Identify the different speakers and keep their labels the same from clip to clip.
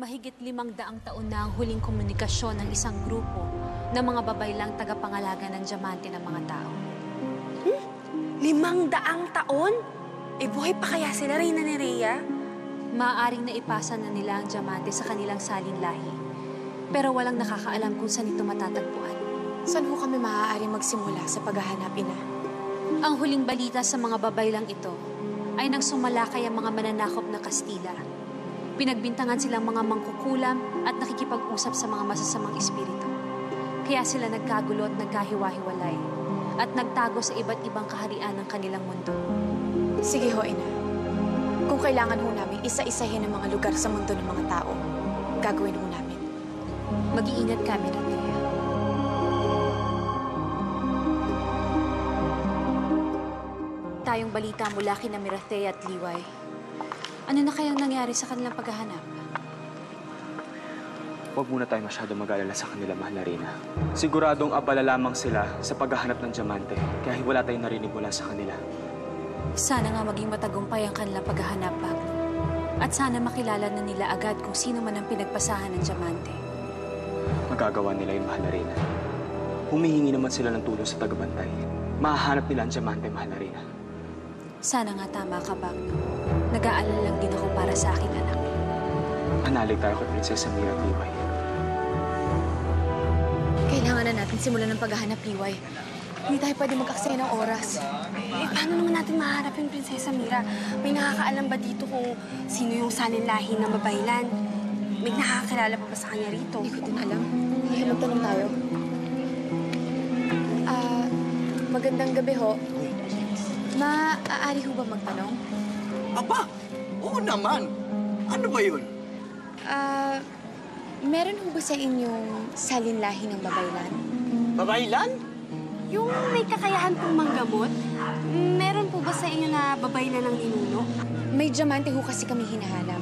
Speaker 1: Mahigit limang daang taon na ang huling komunikasyon ng isang grupo ng mga babaylang tagapangalaga ng diamante ng mga tao.
Speaker 2: Limang daang taon? Eh, buhay pa kaya sila, Reyna ni Rhea?
Speaker 1: Maaaring naipasa na nila ang diamante sa kanilang salin lahi. Pero walang nakakaalam kung saan ito matatagpuan.
Speaker 3: Saan ho kami maaaring magsimula sa paghahanap, Ina?
Speaker 1: Ang huling balita sa mga babaylang ito ay nang sumalakay ang mga mananakop na Kastila. Pinagbintangan silang mga mangkukulam at nakikipag-usap sa mga masasamang espiritu. Kaya sila nagkagulo at nagkahiwa-hiwalay at nagtago sa iba't ibang kaharian ng kanilang mundo.
Speaker 3: Sige ho, Ina. Kung kailangan ho namin isa-isahin ang mga lugar sa mundo ng mga tao, gagawin ho namin.
Speaker 1: Mag-iingat kami, Ratea. Tayong balita mula kina Miratea at Liway. Ano na kayang nangyari sa kanilang paghahanap?
Speaker 4: Huwag muna tayo masyado mag-alala sa kanila, mahal na Reyna. Siguradong abala lamang sila sa paghahanap ng diamante, kaya wala tayong narinig mula sa kanila.
Speaker 1: Sana nga maging matagumpay ang kanilang paghahanap, Bagno. At sana makilala na nila agad kung sino man ang pinagpasahan ng diamante.
Speaker 4: Magagawa nila yung mahal na Reyna. Humihingi naman sila ng tulong sa tagabantay. Mahahanap nila ang diamante, mahal na Reyna.
Speaker 1: Sana nga tama ka, Bagno. Nag-aalala lang din ako para sa aking anak.
Speaker 4: Manalig tayo kay Prinsesa Mira at Liway.
Speaker 3: Kailangan na natin simulan ng paghahanap, Liway. Hindi tayo pwede mag-aksaya ng oras.
Speaker 2: Eh, paano naman natin mahanap yung Prinsesa Mira? May nakakaalam ba dito kung sino yung salin lahi ng babaylan? May nakakakilala pa ba sa kanya rito?
Speaker 3: Hindi ko din alam. Kaya magtanong tayo. Ah, magandang gabi ho. Maaari ho ba magtanong?
Speaker 5: Aba, oo naman. Ano ba yun?
Speaker 3: Ah, meron ho ba sa inyong salinlahi ng babaylan?
Speaker 5: Babaylan?
Speaker 2: Yung may kakayahan pong manggamot, meron po ba sa inyo na babaylan ng ninuno?
Speaker 3: May diamante ho kasi kami hinahanap.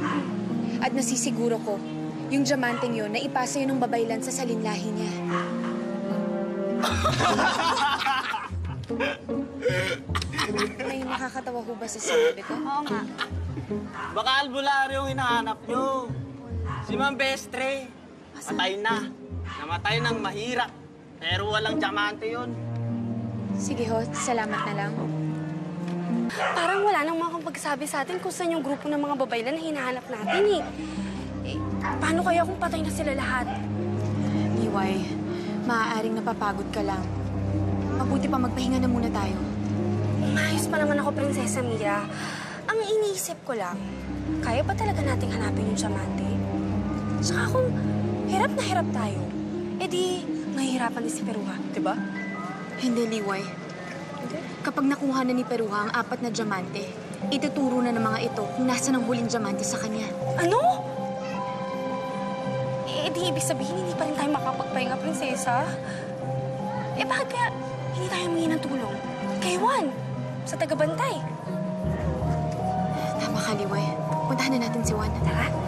Speaker 3: At nasisiguro ko, yung diamanteng yun, naipasa yun ng babaylan sa salinlahi niya. Nakakatawa ho ba sa sinabi ko?
Speaker 2: Oo nga.
Speaker 5: Baka albularyo yung hinahanap nyo. Si Ma'am Bestre. Patay na. Namatay ng mahirap. Pero walang diamante yun.
Speaker 3: Sige ho, salamat na lang.
Speaker 2: Parang wala nang mga pagsabi sa atin kung saan yung grupo ng mga babaylan na hinahanap natin eh. eh. Paano kaya kung patay na sila lahat?
Speaker 3: Liway, maaaring napapagod ka lang. Mabuti pa magpahinga na muna tayo.
Speaker 2: Maayos pa naman ako, Prinsesa Mira. Ang iniisip ko lang, kaya ba talaga nating hanapin yung diamante? Saka kung hirap na hirap tayo, edi mahihirapan din si Peruha, di ba?
Speaker 3: Hindi, Liway. Kapag nakuha na ni Peruha ang apat na diamante, ituturo na ng mga ito kung nasa ng huling diamante sa kanya.
Speaker 2: Ano? Eh, di ibig sabihin, hindi pa rin tayo makapagpahinga, prinsesa. Eh, bakit kaya hindi tayo humingi ng tulong? Kay Juan, sa tagabantay.
Speaker 3: Tama ka, Liway. Puntahan na natin si Juan.
Speaker 2: Tara.